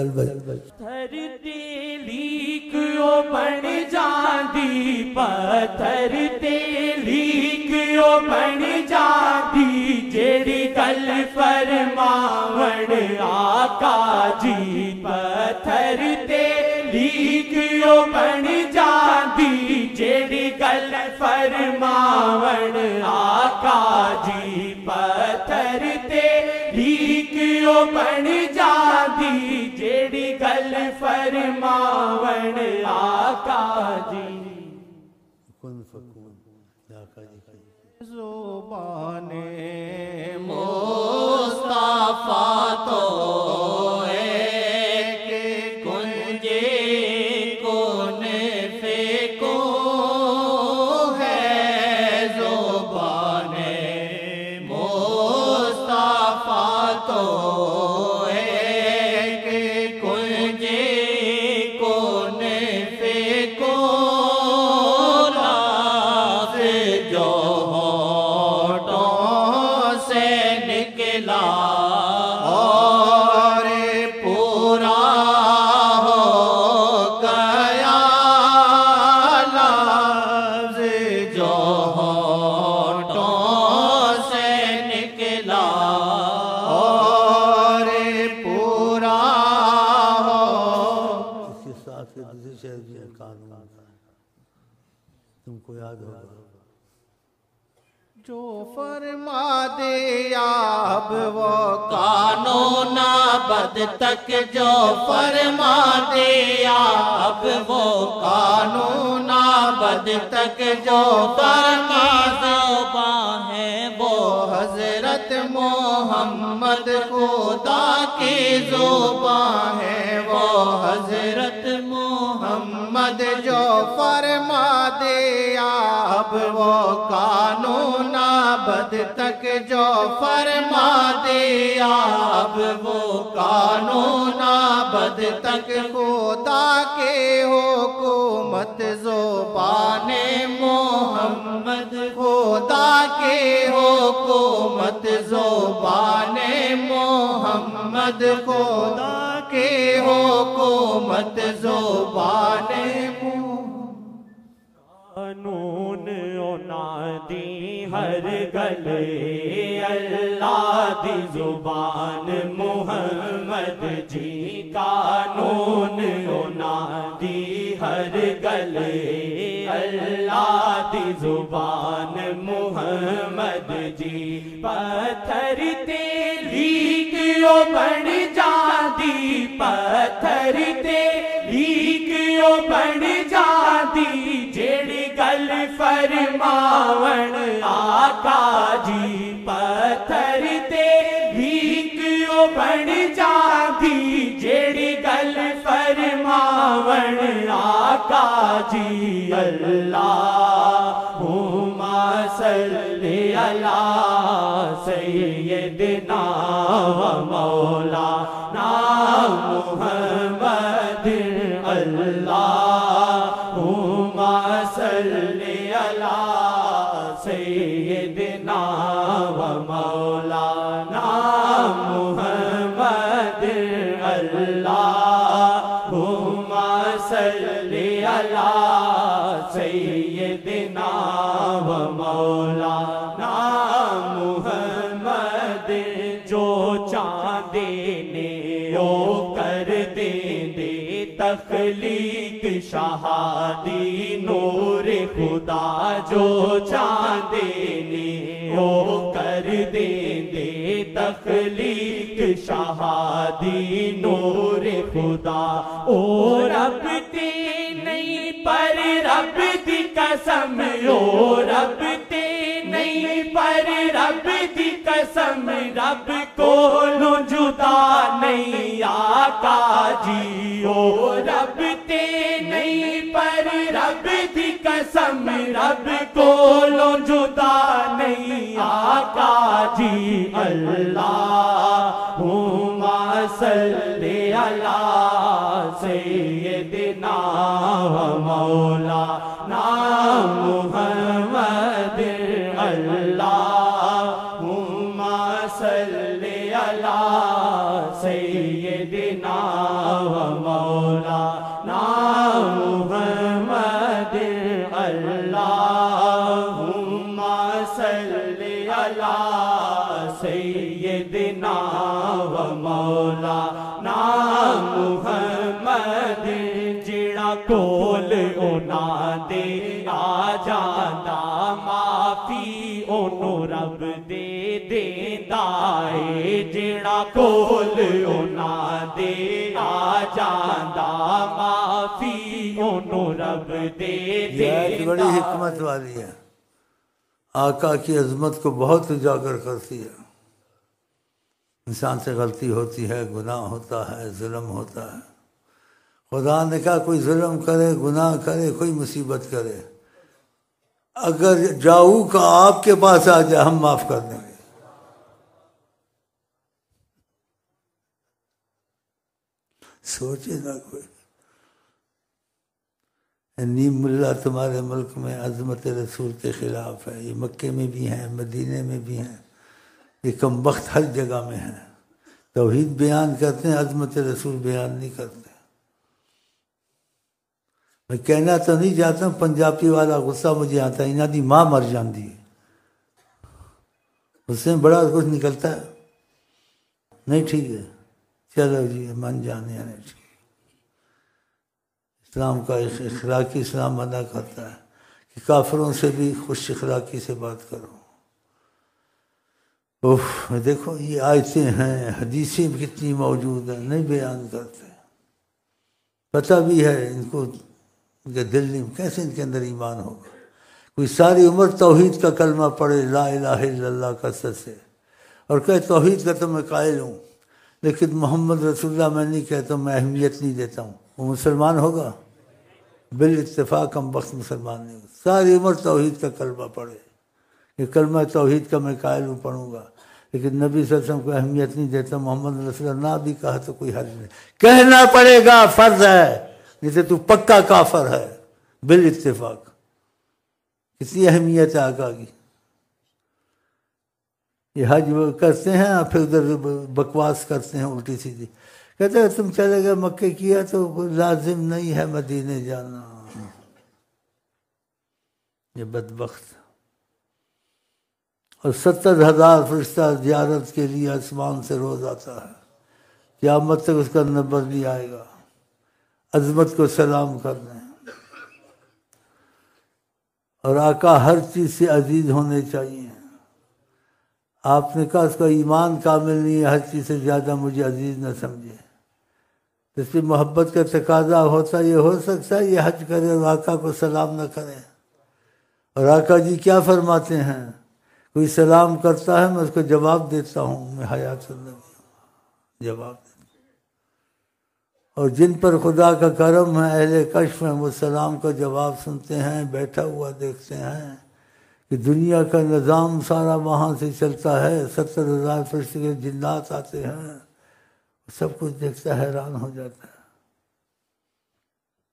चल बच धरती लीक ओ बन जांदी, पत्थर ते लीक ओ बन जांदी, जेड़ी गल फरमावण आका जी पत्थर ते लीक ओ बन जांदी, जेड़ी गल फरमावण आका जी पत्थर ते लीक ओ बन गल फरमावण आका जी कुन फकून आका जी की जुबाने मुस्ताफा कानून। का तुमको याद होगा। जो फरमा दे अब वो कानून बद तक जो फरमा दे अब वो कानून बद तक जो फरमा जोबा है वो हज़रत मोहम्मद खुदा की जोबा है। अब वो कानून बद तक जो फरमा दे, अब वो कानून बद तक खुदा के हुकूमत जोबाने मोहम्मद, खुदा के हुकूमत जोबाने मोहम्मद, खुदा के हुकूमत जोबाने ज़ुबान मोहम्मद जी कानून ओनादी हर गले। अल्लाह दी ज़ुबान मोहम्मद जी, पत्थर ते लीक ओ बन जादी पत्थर ते लीक ओ बन जादी जेड़ी गल फरमावण आका जी जी अल्लाह सल्ली अला सैयदना मौला ना मुहम्मद अल्लाह। दे तखलीक शहादी नूर खुदा जो चांदे ने ओ कर दे दे तखलीक शहादी नूर खुदा। ओ रब ते नहीं पर रब दी कसम, ओ रब पर रब दी कसम, रब कोलों जुदा नहीं आका जी ओ रब ते नहीं पर रब दी कसम, रब कोलों जुदा नहीं आका जी। अल्लाह हुमा सल्ले अला व मौला। आ जांदा माफी ओनू रब दे देंदा ਏ ਜਿਹੜਾ ਕੋਲ ਉਹਨਾਂ ਦੇ ਆ ਜਾਂਦਾ ਮਾਫੀ ਉਹਨੂੰ ਰੱਬ ਦੇ ये आयत बड़ी ਦੇਂਦਾ हिकमत वाली है आका की अजमत को बहुत उजागर करती है इंसान से गलती होती है गुनाह होता है जुल्म होता है खुदा ने कहा कोई जुल्म करे गुनाह करे कोई मुसीबत करे अगर जाऊ का आपके पास आ जाए, हम माफ़ कर देंगे। सोचे ना कोई। नीम मुल्ला तुम्हारे मुल्क में अजमत रसूल के खिलाफ है। ये मक्के में भी हैं, मदीने में भी हैं। ये कम वक्त हर जगह में है। तोहीद बयान करते हैं, अजमत रसूल बयान नहीं करते। मैं कहना तो नहीं चाहता, पंजाबी वाला गुस्सा मुझे आता है इन्हों की माँ मर जाती है। उससे बड़ा कुछ निकलता है। नहीं ठीक है। चलो जी, मन जाने, आने ठीक इस्लाम का इखलाकी, इस्लाम मना करता है कि काफरों से भी खुश इखलाकी से बात करो। ओह देखो ये आयतें हैं, हदीसें कितनी मौजूद हैं, नहीं बयान करते। पता भी है इनको इनके दिल नहीं, कैसे इनके अंदर ईमान होगा? कोई सारी उम्र तौहीद का कलमा पढ़े, ला इल्लल्लाह कसरत से और कहे, तौहीद का तो मैं कायल हूँ, लेकिन मोहम्मद रसुल्ला मैं नहीं कहता, मैं अहमियत नहीं देता हूँ। वो मुसलमान होगा? बिल इतफाक हम वक्त मुसलमान नहीं होगा सारी उम्र तोहहीद का कलमा पढ़े। ये कलमा तौहीद का मैं कायल हूँ, पढ़ूँगा। लेकिन नबी वसल्लम को अहमियत नहीं देता, मोहम्मद रसुल्ला ना भी कहा तो कोई हर्ज नहीं। कहना पड़ेगा, फ़र्ज़ है। नहीं तो तू पक्का काफर है, बिल इतफाक कितनी अहमियत है आका की। ये हज करते हैं और फिर उधर बकवास करते हैं उल्टी सीधी। कहते हैं, तुम चले गए मक्के किया तो लाजिम नहीं है मदीने जाना। ये बदबख्त। और सत्तर हज़ार फरिश्ता जियारत के लिए आसमान से रोज आता है। क्या मत तक उसका नंबर नहीं आएगा। अजमत को सलाम करने और आका हर चीज़ से अज़ीज़ होने चाहिए। आपने कहा उसका ईमान कामिल नहीं है, हर चीज़ से ज़्यादा मुझे अज़ीज़ न समझे। इसलिए मोहब्बत का तकाजा होता ये हो सकता है ये हज करे और आका को सलाम न करे। और आका जी क्या फरमाते हैं? कोई सलाम करता है, मैं उसको जवाब देता हूँ, मैं हयात जवाब और जिन पर खुदा का करम है, अहल कश्फ है वो सलाम का जवाब सुनते हैं, बैठा हुआ देखते हैं कि दुनिया का निज़ाम सारा वहाँ से चलता है। सत्तर हज़ार फरिश्त के जिन्नात आते हैं। सब कुछ देखता हैरान हो जाता है।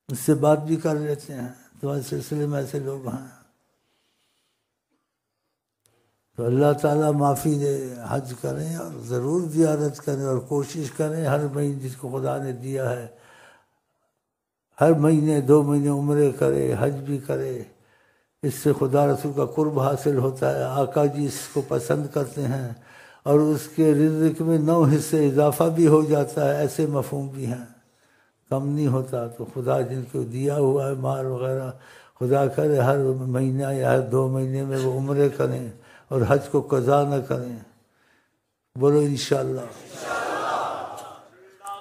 उससे बात भी कर लेते हैं। तो सिलसिले में ऐसे लोग हैं। तो अल्लाह ताला माफ़ी दे, हज करें और ज़रूर ज़ियारत करें और कोशिश करें हर महीने जिसको खुदा ने दिया है। हर महीने, दो महीने उम्र करे, हज भी करे, इससे खुदा रसूल का कुर्ब हासिल होता है। आका जी इसको पसंद करते हैं और उसके रिज्क में नौ हिस्से इजाफा भी हो जाता है, ऐसे मफहम भी हैं। कम नहीं होता तो खुदा जिनको दिया हुआ है माल वगैरह, खुदा करे हर महीना या हर दो महीने में वो उम्र करें। और हज को कज़ा न करें बोलो इंशाल्लाह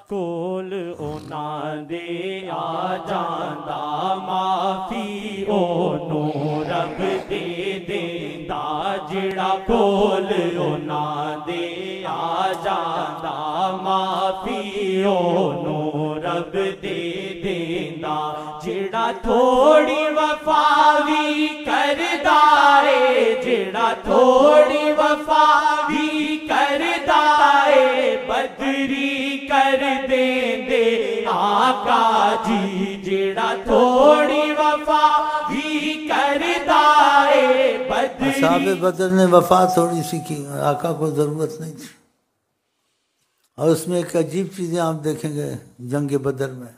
ਕੋਲ ਉਹਨਾਂ ਦੇ ਆ ਜਾਂਦਾ ਮਾਫੀ ਉਹਨੂੰ ਰੱਬ ਦੇ ਦੇਂਦਾ ਜਿਹੜਾ ਕੋਲ ਉਹਨਾਂ ਦੇ ਆ ਜਾਂਦਾ ਮਾਫੀ ਉਹਨੂੰ ਰੱਬ ਦੇ ਦੇਂਦਾ ਜਿਹੜਾ ਥੋੜੀ ਵਫਾ ਵੀ ਕਰਦਾ ਏ ਜਿਹੜਾ ਥੋੜੀ ਵਫਾ ਵੀ ਕਰਦਾ ਏ ਬਦਰੀ कर देंदे आका जी जेड़ा थोड़ी वफा भी करदा ए साहब बदरी बदर ने वफा थोड़ी सी की आका को ज़रूरत नहीं थी और उसमें एक अजीब चीज़ें आप देखेंगे जंग बदर में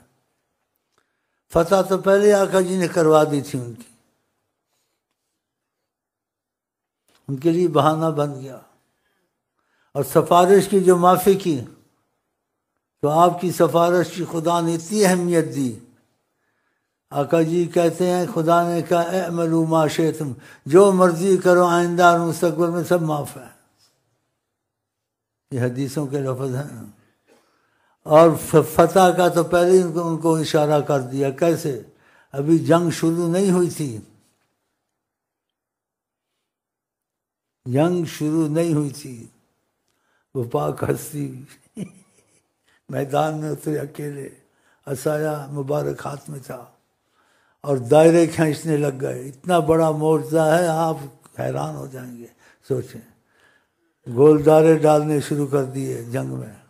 फतह तो पहले आका जी ने करवा दी थी उनकी। उनके लिए बहाना बन गया। और सफारिश की जो माफ़ी की तो आपकी सिफारिश की खुदा ने इतनी अहमियत दी। आका जी कहते हैं, खुदा ने कहा, ए मलूमा शे तुम जो मर्ज़ी करो, आइंदा और मुस्तकबिल में सब माफ़ है। ये हदीसों के लफज हैं। और फतह का तो पहले ही उनको, उनको इशारा कर दिया कैसे? अभी जंग शुरू नहीं हुई थी। जंग शुरू नहीं हुई थी। वो पाक हस्ती मैदान में उतरे अकेले। असाया मुबारक हाथ में था। और दायरे खींचने लग गए। इतना बड़ा मोर्चा है आप हैरान हो जाएँगे सोचें। गोलदारे डालने शुरू कर दिए जंग में।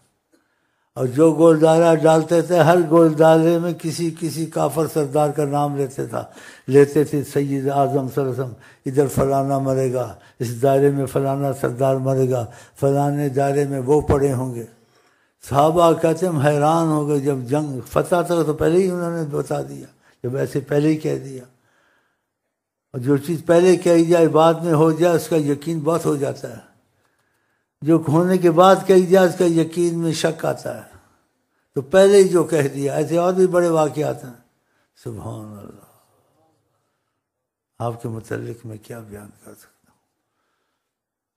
और जो गोलदारा डालते थे, हर गोलदारे में किसी किसी काफर सरदार का नाम लेते था। लेते थे सैद आज़म सरसम इधर फलाना मरेगा, इस दायरे में फलाना सरदार मरेगा, फलाने दायरे में वो पड़े होंगे। साहबा कहते हम हैरान हो गए, जब जंग, फतह तक तो पहले ही उन्होंने बता दिया, जब ऐसे पहले ही कह दिया। और जो चीज़ पहले कही जाए, बाद में हो जाए, उसका यकीन बहुत हो जाता है। जो होने के बाद कही जाए उसका यकीन में शक आता है। तो पहले ही जो कह दिया, ऐसे और भी बड़े वाक्य आते हैं। सुबह अल्लाह आपके मुतलिक मैं क्या बयान कर सकता हूँ?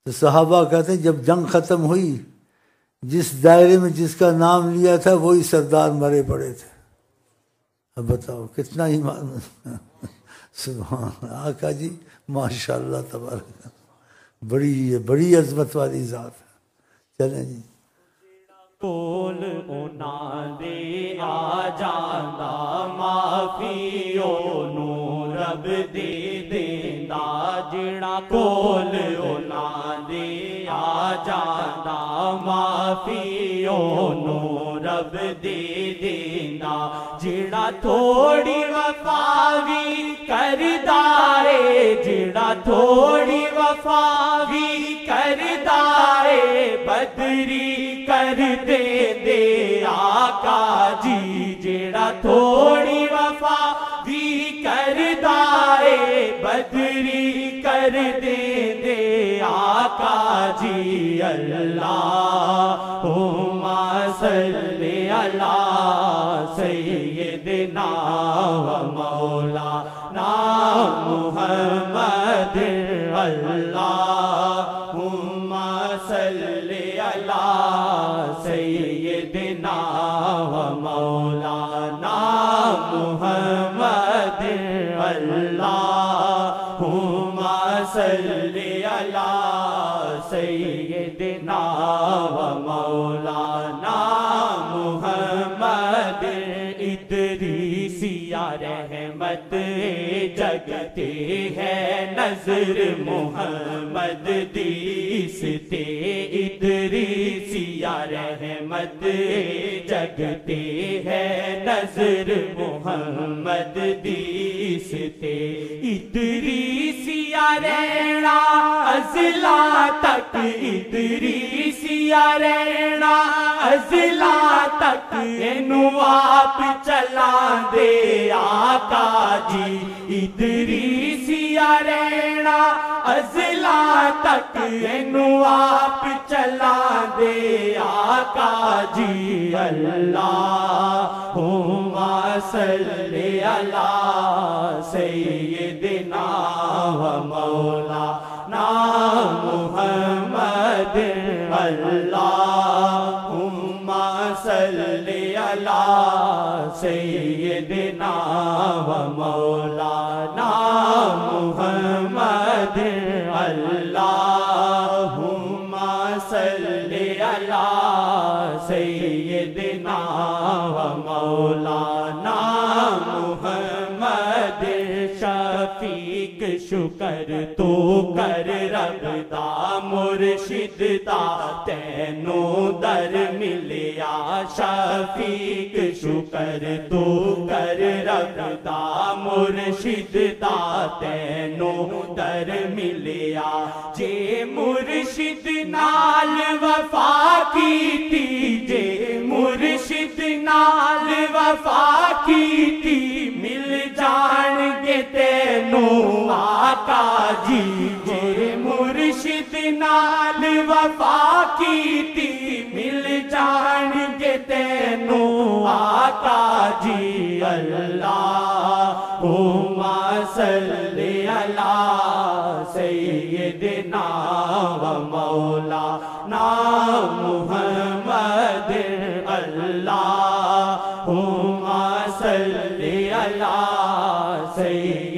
तो सहाबा कहते हैं, जब जंग खत्म हुई, जिस दायरे में जिसका नाम लिया था, वही सरदार मरे पड़े थे। अब बताओ, कितना ईमान सुबह आका जी, माशाल्लाह, तबारक। बड़ी है बड़ी अजमत वाली ज़ात है चलें जी ਕੋਲ ਉਹਨਾਂ ਦੇ ਆ ਜਾਂਦਾ ਮਾਫੀ ਉਹਨੂੰ ਰੱਬ ਦੇ ਦੇਂਦਾ ਜਿਹੜਾ ਕੋਲ ਉਹਨਾਂ ਦੇ ਆ ਜਾਂਦਾ ਮਾਫੀ ਉਹਨੂੰ ਰੱਬ ਦੇ ਦੇਂਦਾ ना जेड़ा थोड़ी वफावी करदा रे जेड़ा थोड़ी वफावी करदा बदरी कर दे दे आका जी। जेड़ा थोड़ी वफा भी रे बदरी कर दे दे आका जी। अल्लाह हो मा सल्ले अल्लाह सैयदना मौला ना मुहम्मद अल्लाह सैयदना मौला नाम मुहम्मद अल्लाहुम्मा जगते है नज़र मोहम्मद दीसते इदरीसिया रहमत जगते है नज़र मोहम्मद दीसते। इदरीसिया रहना अजला तक इदरीसिया रहना अजला तक। इनु आप चला दे आका जी इदरीसिया रहना अजला तक आप चला दे, आका जी अल्लाह। हुआ सल्ले अला सैयदना व मौला, ना मुहम्मद अल्लाह। हुम्मा सल्ले अला सैयदना व मौलाना शफीक शुक्र तू कर रबदा मुर्शिद दा, तेनू दर मिलिया शफीक शुक्र तू कर रबदा मुर्शिद दा, तेनू दर मिलिया। जे मुर्शिद नाल वफा कीती, जे मुर्शिद नाल वफा कीती, मिल जाणगे तेनू काजी जे मुर्शिद नाल वफा कीती, मिल जान के तेनू आका जी, अल्लाह हुमा सल्ले अला सैयदना व मौला, ना मुहम्मद अल्लाह हुमा सल्ले अला सैयद